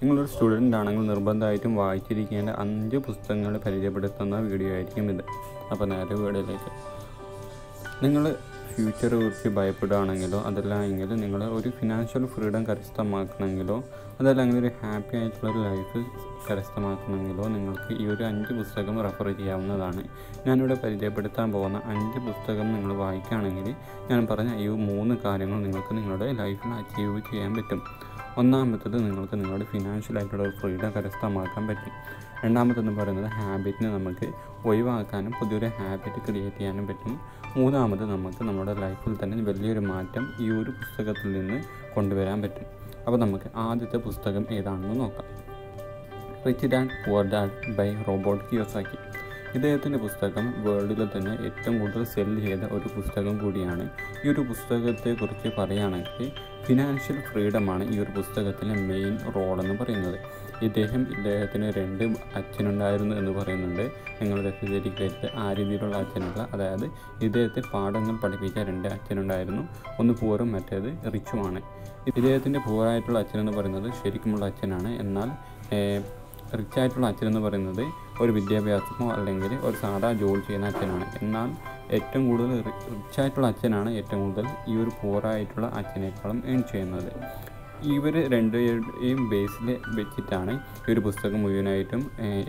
നിങ്ങളൊരു സ്റ്റുഡന്റ് ആണെങ്കിൽ നിർബന്ധമായിട്ടും വായിച്ചിരിക്കേണ്ട അഞ്ച് പുസ്തകങ്ങൾ പരിചയപ്പെടുത്തുന്ന വീഡിയോ ആയിരിക്കും ഇത്. അപ്പോൾ നേരെ വീഡിയോയിലേക്ക്. നിങ്ങൾ ഫ്യൂച്ചറെ കുറിച്ച് ഭയപ്പെടുകയാണെങ്കിലോ അതല്ലെങ്കിൽ നിങ്ങൾ ഒരു ഫിനാൻഷ്യൽ ഫ്രീഡം കരസ്ഥമാക്കണമെങ്കിലോ അതല്ലെങ്കിൽ ഒരു ഹാപ്പി ആയിട്ടുള്ളൊരു ലൈഫ് കരസ്ഥമാക്കണമെങ്കിലോ നിങ്ങൾക്ക് ഈ ഒരു അഞ്ച് പുസ്തകം റെഫർ ചെയ്യാവുന്നതാണ്. ഞാനിവിടെ പരിചയപ്പെടുത്താൻ പോകുന്ന അഞ്ച് പുസ്തകം നിങ്ങൾ വായിക്കുകയാണെങ്കിൽ ഞാൻ പറഞ്ഞ ഈ മൂന്ന് കാര്യങ്ങൾ നിങ്ങൾക്ക് നിങ്ങളുടെ ലൈഫിൽ അച്ചീവ് ചെയ്യാൻ പറ്റും. ഒന്നാമത്തത് നിങ്ങൾക്ക് നിങ്ങളുടെ ഫിനാൻഷ്യൽ ആയിട്ടുള്ള ഒരു ഫ്രീഡം കരസ്ഥമാക്കാൻ പറ്റും. രണ്ടാമത്തെന്ന് പറയുന്നത് ഹാബിറ്റിനെ നമുക്ക് ഒഴിവാക്കാനും പുതിയൊരു ഹാബിറ്റ് ക്രിയേറ്റ് ചെയ്യാനും പറ്റും. മൂന്നാമത് നമുക്ക് നമ്മുടെ ലൈഫിൽ തന്നെ വലിയൊരു മാറ്റം ഈ ഒരു പുസ്തകത്തിൽ നിന്ന് കൊണ്ടുവരാൻ പറ്റും. അപ്പോൾ നമുക്ക് ആദ്യത്തെ പുസ്തകം ഏതാണെന്ന് നോക്കാം. Rich dad poor dad by Robert Kiyosaki ഇദ്ദേഹത്തിന്റെ പുസ്തകം വേൾഡിലെ തന്നെ ഏറ്റവും കൂടുതൽ സെല്ല് ചെയ്ത ഒരു പുസ്തകം കൂടിയാണ്. ഈ ഒരു പുസ്തകത്തെക്കുറിച്ച് പറയുകയാണെങ്കിൽ ഫിനാൻഷ്യൽ ഫ്രീഡമാണ് ഈ ഒരു പുസ്തകത്തിലെ മെയിൻ റോളെന്ന് പറയുന്നത്. ഇദ്ദേഹം ഇദ്ദേഹത്തിന് രണ്ട് അച്ഛനുണ്ടായിരുന്നു എന്ന് പറയുന്നുണ്ട്. നിങ്ങൾ തെറ്റിദ്ധരിക്കരുത് ആ രീതിയിലുള്ള അച്ഛനല്ല അതായത് ഇദ്ദേഹത്തെ പാഠങ്ങൾ പഠിപ്പിച്ച രണ്ട് അച്ഛനുണ്ടായിരുന്നു. ഒന്ന് പൂറും മറ്റേത് റിച്ചുമാണ്. ഇദ്ദേഹത്തിന്റെ പൂറായിട്ടുള്ള അച്ഛനെന്ന് പറയുന്നത് ശരിക്കുമുള്ള അച്ഛനാണ്. എന്നാൽ റിച്ച് ആയിട്ടുള്ള അച്ഛനെന്ന് പറയുന്നത് ഒരു വിദ്യാഭ്യാസമോ അല്ലെങ്കിൽ ഒരു സാധാ ജോലി ചെയ്യുന്ന അച്ഛനാണ്. എന്നാൽ ഏറ്റവും കൂടുതൽ റിച്ച് ആയിട്ടുള്ള അച്ഛനാണ് ഏറ്റവും കൂടുതൽ ഈ ഒരു പൂറായിട്ടുള്ള അച്ഛനേക്കാളും ഏൺ ചെയ്യുന്നത്. ഇവർ രണ്ടുപേരുടെയും ബേസിൽ വെച്ചിട്ടാണ് ഈ ഒരു പുസ്തകം മുഴുവനായിട്ടും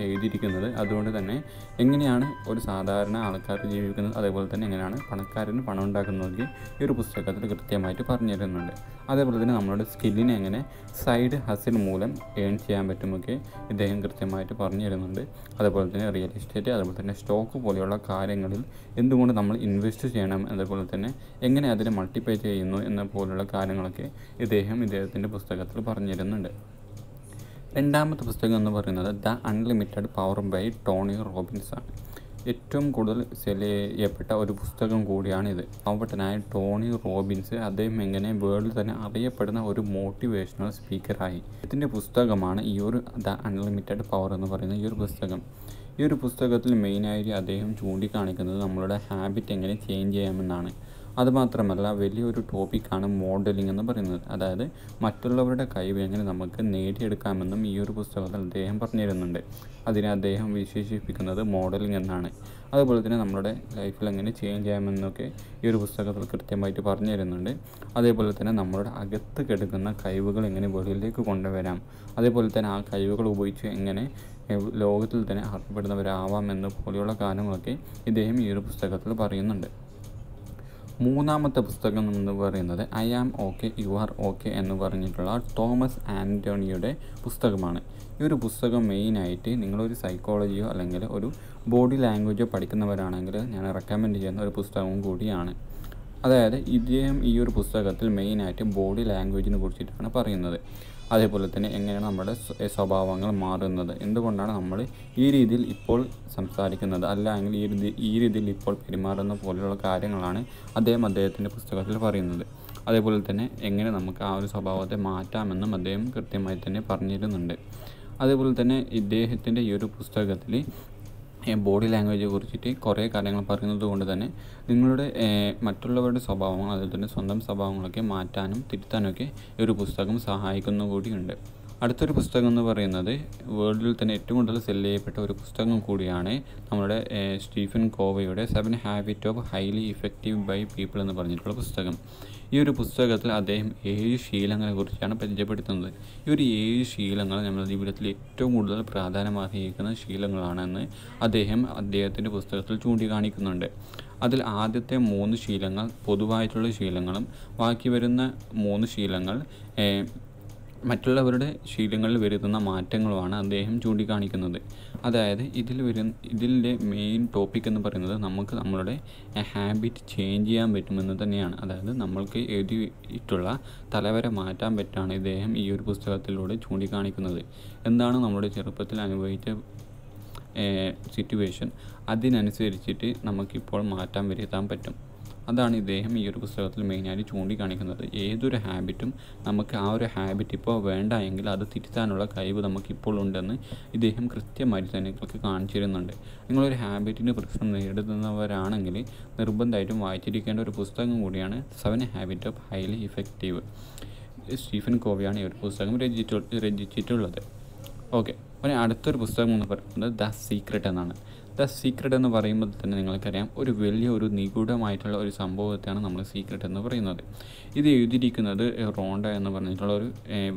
എഴുതിയിരിക്കുന്നത്. അതുകൊണ്ട് തന്നെ എങ്ങനെയാണ് ഒരു സാധാരണ ആൾക്കാർ ജീവിക്കുന്നത് അതേപോലെ തന്നെ എങ്ങനെയാണ് പണക്കാരന് പണം ഉണ്ടാക്കുന്നത് ഈ ഒരു പുസ്തകത്തിൽ കൃത്യമായിട്ട് പറഞ്ഞു തരുന്നുണ്ട്. അതേപോലെ തന്നെ നമ്മളുടെ സ്കില്ലിനെ എങ്ങനെ സൈഡ് ഹസിൽ മൂലം ഏൺ ചെയ്യാൻ പറ്റുമൊക്കെ ഇദ്ദേഹം കൃത്യമായിട്ട് പറഞ്ഞു തരുന്നുണ്ട്. അതേപോലെ തന്നെ റിയൽ എസ്റ്റേറ്റ് അതുപോലെ തന്നെ സ്റ്റോക്ക് പോലെയുള്ള കാര്യങ്ങളിൽ എന്തുകൊണ്ട് നമ്മൾ ഇൻവെസ്റ്റ് ചെയ്യണം അതേപോലെ തന്നെ എങ്ങനെ അതിനെ മൾട്ടിപ്ലൈ ചെയ്യുന്നു എന്ന പോലുള്ള കാര്യങ്ങളൊക്കെ ഇദ്ദേഹം ഇദ്ദേഹത്തിന്റെ പുസ്തകത്തിൽ പറഞ്ഞിരുന്നുണ്ട്. രണ്ടാമത്തെ പുസ്തകം എന്ന് പറയുന്നത് the unlimited power by Tony Robbins ആണ് ഏറ്റവും കൂടുതൽ സെൽ ചെയ്യപ്പെട്ട ഒരു പുസ്തകം കൂടിയാണിത്. പാവപ്പെട്ടനായ ടോണി റോബിൻസ് അദ്ദേഹം എങ്ങനെ വേൾഡിൽ തന്നെ അറിയപ്പെടുന്ന ഒരു മോട്ടിവേഷണൽ സ്പീക്കറായി. ഇതിന്റെ പുസ്തകമാണ് ഈ ഒരു ദ അൺലിമിറ്റഡ് പവർ എന്ന് പറയുന്ന ഈ ഒരു പുസ്തകം. ഈ ഒരു പുസ്തകത്തിൽ മെയിനായി അദ്ദേഹം ചൂണ്ടിക്കാണിക്കുന്നത് നമ്മളുടെ ഹാബിറ്റ് എങ്ങനെ ചേഞ്ച് ചെയ്യാമെന്നാണ്. അതുമാത്രമല്ല വലിയൊരു ടോപ്പിക്കാണ് മോഡലിംഗ് എന്ന് പറയുന്നത്. അതായത് മറ്റുള്ളവരുടെ കഴിവ് എങ്ങനെ നമുക്ക് നേടിയെടുക്കാമെന്നും ഈ ഒരു പുസ്തകത്തിൽ അദ്ദേഹം പറഞ്ഞിരുന്നുണ്ട്. അതിനെ അദ്ദേഹം വിശേഷിപ്പിക്കുന്നത് മോഡലിംഗ് എന്നാണ്. അതുപോലെ തന്നെ നമ്മുടെ ലൈഫിൽ എങ്ങനെ ചേഞ്ച് ചെയ്യാമെന്നൊക്കെ ഈ ഒരു പുസ്തകത്തിൽ കൃത്യമായിട്ട് പറഞ്ഞു തരുന്നുണ്ട് അതേപോലെ തന്നെ നമ്മളുടെ അകത്ത് കിടക്കുന്ന കഴിവുകൾ എങ്ങനെ വെളിയിലേക്ക് കൊണ്ടുവരാം. അതേപോലെ തന്നെ ആ കഴിവുകൾ ഉപയോഗിച്ച് എങ്ങനെ ലോകത്തിൽ തന്നെ അറിയപ്പെടുന്നവരാവാം എന്ന് പോലെയുള്ള കാര്യങ്ങളൊക്കെ ഇദ്ദേഹം ഈ ഒരു പുസ്തകത്തിൽ പറയുന്നുണ്ട്. മൂന്നാമത്തെ പുസ്തകം എന്ന് പറയുന്നത് I am okay you are okay എന്ന് പറഞ്ഞിട്ടുള്ള തോമസ് ആന്റണിയുടെ പുസ്തകമാണ്. ഈ ഒരു പുസ്തകം മെയിനായിട്ട് നിങ്ങളൊരു സൈക്കോളജിയോ അല്ലെങ്കിൽ ഒരു ബോഡി ലാംഗ്വേജോ പഠിക്കുന്നവരാണെങ്കിൽ ഞാൻ റെക്കമെൻഡ് ചെയ്യുന്ന ഒരു പുസ്തകവും കൂടിയാണ്. അതായത് ഇദ്ദേഹം ഈ ഒരു പുസ്തകത്തിൽ മെയിനായിട്ട് ബോഡി ലാംഗ്വേജിനെ കുറിച്ചിട്ടാണ് പറയുന്നത്. അതേപോലെ തന്നെ എങ്ങനെയാണ് നമ്മുടെ സ്വഭാവങ്ങൾ മാറുന്നത്? എന്തുകൊണ്ടാണ് നമ്മൾ ഈ രീതിയിൽ ഇപ്പോൾ സംസാരിക്കുന്നത്? അല്ലെങ്കിൽ ഈ രീതി ഈ രീതിയിൽ ഇപ്പോൾ പെരുമാറുന്ന പോലെയുള്ള കാര്യങ്ങളാണ് അദ്ദേഹം അദ്ദേഹത്തിന്റെ പുസ്തകത്തിൽ പറയുന്നത്. അതേപോലെ തന്നെ എങ്ങനെ നമുക്ക് ആ ഒരു സ്വഭാവത്തെ മാറ്റാമെന്നും അദ്ദേഹം കൃത്യമായി തന്നെ പറഞ്ഞിരുന്നുണ്ട്. അതേപോലെ തന്നെ ഇദ്ദേഹത്തിന്റെ ഈ ഒരു പുസ്തകത്തിൽ ബോഡി ലാംഗ്വേജ് കുറിച്ചിട്ട് കുറേ കാര്യങ്ങൾ പറയുന്നത് കൊണ്ട് തന്നെ നിങ്ങളുടെ മറ്റുള്ളവരുടെ സ്വഭാവങ്ങൾ അതുപോലെ തന്നെ സ്വന്തം സ്വഭാവങ്ങളൊക്കെ മാറ്റാനും തിരുത്താനൊക്കെ ഈ ഒരു പുസ്തകം സഹായിക്കുന്ന കൂടിയുണ്ട് അടുത്തൊരു പുസ്തകം എന്ന് പറയുന്നത് വേൾഡിൽ തന്നെ ഏറ്റവും കൂടുതൽ സെല്ല് ചെയ്യപ്പെട്ട ഒരു പുസ്തകം കൂടിയാണ് നമ്മുടെ Stephen കോവയുടെ seven habit of highly effective by people എന്ന് പറഞ്ഞിട്ടുള്ള പുസ്തകം. ഈ ഒരു പുസ്തകത്തിൽ അദ്ദേഹം ഏഴ് ശീലങ്ങളെ കുറിച്ചാണ് പരിചയപ്പെടുത്തുന്നത്. ഈ ഒരു ഏഴ് ശീലങ്ങൾ നമ്മുടെ ജീവിതത്തിൽ ഏറ്റവും കൂടുതൽ പ്രാധാന്യം അർഹിക്കുന്ന ശീലങ്ങളാണെന്ന് അദ്ദേഹം അദ്ദേഹത്തിന്റെ പുസ്തകത്തിൽ ചൂണ്ടിക്കാണിക്കുന്നുണ്ട്. അതിൽ ആദ്യത്തെ മൂന്ന് ശീലങ്ങൾ പൊതുവായിട്ടുള്ള ശീലങ്ങളും ബാക്കി വരുന്ന മൂന്ന് ശീലങ്ങൾ മറ്റുള്ളവരുടെ ശീലങ്ങളിൽ വരുത്തുന്ന മാറ്റങ്ങളുമാണ് അദ്ദേഹം ചൂണ്ടിക്കാണിക്കുന്നത്. അതായത് ഇതിൽ വരുന്ന ഇതിന്റെ മെയിൻ ടോപ്പിക് എന്ന് പറയുന്നത് നമുക്ക് നമ്മളുടെ ഹാബിറ്റ് ചേഞ്ച് ചെയ്യാൻ പറ്റുമെന്ന് തന്നെയാണ്. അതായത് നമ്മൾക്ക് എഴുതിയിട്ടുള്ള തലവരെ മാറ്റാൻ പറ്റാണ് ഇദ്ദേഹം ഈ ഒരു പുസ്തകത്തിലൂടെ ചൂണ്ടിക്കാണിക്കുന്നത്. എന്താണ് നമ്മുടെ ചെറുപ്പത്തിൽ അനുഭവിച്ച സിറ്റുവേഷൻ അതിനനുസരിച്ചിട്ട് നമുക്കിപ്പോൾ മാറ്റാൻ വരുത്താൻ പറ്റും. അതാണ് ഇദ്ദേഹം ഈ ഒരു പുസ്തകത്തിൽ മെയിനായിട്ട് ചൂണ്ടിക്കാണിക്കുന്നത്. ഏതൊരു ഹാബിറ്റും നമുക്ക് ആ ഒരു ഹാബിറ്റ് ഇപ്പോൾ വേണ്ട എങ്കിൽ അത് തിരുത്താനുള്ള കഴിവ് നമുക്കിപ്പോൾ ഉണ്ടെന്ന് ഇദ്ദേഹം കൃത്യമായി തന്നെ നിങ്ങൾക്ക് കാണിച്ചു തരുന്നുണ്ട് നിങ്ങളൊരു ഹാബിറ്റിന് പ്രശ്നം നേരിടുന്നവരാണെങ്കിൽ നിർബന്ധമായിട്ടും വായിച്ചിരിക്കേണ്ട ഒരു പുസ്തകം കൂടിയാണ് seven habit of highly effective Stephen കോവിയാണ് ഈ ഒരു പുസ്തകം രചിച്ചു രചിച്ചിട്ടുള്ളത്. ഓക്കെ പിന്നെ അടുത്തൊരു പുസ്തകം എന്ന് പറയുന്നത് ദ സീക്രട്ട് എന്നാണ്. ദ സീക്രട്ട് എന്ന് പറയുമ്പോൾ തന്നെ നിങ്ങൾക്കറിയാം ഒരു വലിയ ഒരു നിഗൂഢമായിട്ടുള്ള ഒരു സംഭവത്തെയാണ് നമ്മൾ സീക്രട്ട് എന്ന് പറയുന്നത്. ഇത് എഴുതിയിരിക്കുന്നത് റോണ്ട എന്ന് പറഞ്ഞിട്ടുള്ള ഒരു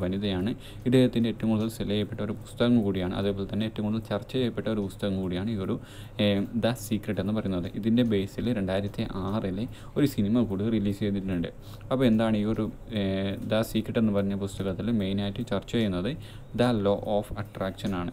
വനിതയാണ്. ഇദ്ദേഹത്തിന്റെ ഏറ്റവും കൂടുതൽ സെൽ ചെയ്യപ്പെട്ട ഒരു പുസ്തകം കൂടിയാണ്. അതേപോലെ തന്നെ ഏറ്റവും കൂടുതൽ ചർച്ച ചെയ്യപ്പെട്ട ഒരു പുസ്തകം കൂടിയാണ് ഈ ഒരു ദ സീക്രട്ട് എന്ന് പറയുന്നത്. ഇതിന്റെ ബേസിൽ രണ്ടായിരത്തി ആറിലെ ഒരു സിനിമ കൂടി റിലീസ് ചെയ്തിട്ടുണ്ട്. അപ്പോൾ എന്താണ് ഈ ഒരു ദ സീക്രട്ട് എന്ന് പറഞ്ഞ പുസ്തകത്തിൽ മെയിനായിട്ട് ചർച്ച ചെയ്യുന്നത്? ദ ലോ ഓഫ് അട്രാക്ഷൻ ആണ്.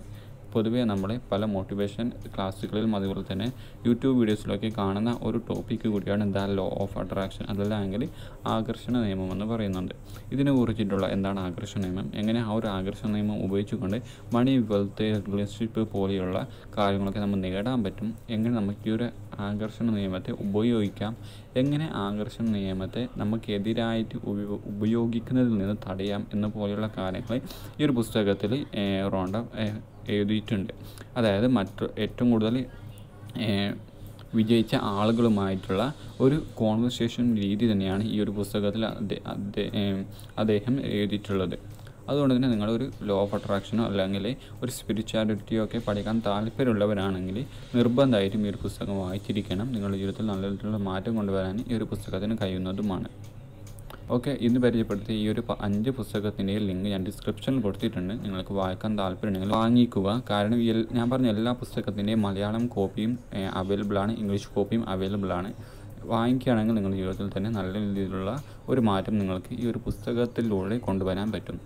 പൊതുവേ നമ്മളെ പല മോട്ടിവേഷൻ ക്ലാസ്സുകളിലും അതുപോലെ തന്നെ യൂട്യൂബ് വീഡിയോസിലൊക്കെ കാണുന്ന ഒരു ടോപ്പിക്ക് കൂടിയാണ് ദ ലോ ഓഫ് അട്രാക്ഷൻ അതല്ലെങ്കിൽ ആകർഷണ നിയമം എന്ന് പറയുന്നുണ്ട്. ഇതിനെ കുറിച്ചിട്ടുള്ള എന്താണ് ആകർഷണ നിയമം? എങ്ങനെ ആ ഒരു ആകർഷണ നിയമം ഉപയോഗിച്ചുകൊണ്ട് മണി വെൽത്ത് റിലേഷൻഷിപ്പ് പോലെയുള്ള കാര്യങ്ങളൊക്കെ നമ്മൾ നേടാൻ പറ്റും? എങ്ങനെ നമുക്ക് ഈ ഒരു ആകർഷണ നിയമത്തെ ഉപയോഗിക്കാം? എങ്ങനെ ആകർഷണ നിയമത്തെ നമുക്കെതിരായിട്ട് ഉപയോ ഉപയോഗിക്കുന്നതിൽ നിന്ന് തടയാം എന്ന പോലെയുള്ള കാര്യങ്ങൾ ഈ ഒരു പുസ്തകത്തിൽ റോണ്ട എഴുതിയിട്ടുണ്ട്. അതായത് മറ്റ് ഏറ്റവും കൂടുതൽ വിജയിച്ച ആളുകളുമായിട്ടുള്ള ഒരു കോൺവെർസേഷൻ രീതി തന്നെയാണ് ഈ ഒരു പുസ്തകത്തിൽ അദ്ദേഹം എഴുതിയിട്ടുള്ളത്. അതുകൊണ്ട് തന്നെ നിങ്ങളൊരു ലോ ഓഫ് അട്രാക്ഷനോ അല്ലെങ്കിൽ ഒരു സ്പിരിച്വാലിറ്റിയോ ഒക്കെ പഠിക്കാൻ താല്പര്യമുള്ളവരാണെങ്കിൽ നിർബന്ധമായിട്ടും ഈ ഒരു പുസ്തകം വായിച്ചിരിക്കണം. നിങ്ങളുടെ ജീവിതത്തിൽ നല്ല രീതിയിലുള്ള മാറ്റം കൊണ്ടുവരാൻ ഈ ഒരു പുസ്തകത്തിന് കഴിയുന്നതുമാണ്. ഓക്കെ ഇന്ന് പരിചയപ്പെടുത്തിയ ഈ ഒരു അഞ്ച് പുസ്തകത്തിന്റെ ലിങ്ക് ഞാൻ ഡിസ്ക്രിപ്ഷനിൽ കൊടുത്തിട്ടുണ്ട്. നിങ്ങൾക്ക് വായിക്കാൻ താല്പര്യമുണ്ടെങ്കിൽ വാങ്ങിക്കുക. കാരണം ഞാൻ പറഞ്ഞ എല്ലാ പുസ്തകത്തിന്റെയും മലയാളം കോപ്പിയും അവൈലബിൾ ആണ് ഇംഗ്ലീഷ് കോപ്പിയും അവൈലബിൾ ആണ്. വാങ്ങിക്കുകയാണെങ്കിൽ നിങ്ങളുടെ ജീവിതത്തിൽ തന്നെ നല്ല രീതിയിലുള്ള ഒരു മാറ്റം നിങ്ങൾക്ക് ഈ ഒരു പുസ്തകത്തിലൂടെ കൊണ്ടുവരാൻ പറ്റും.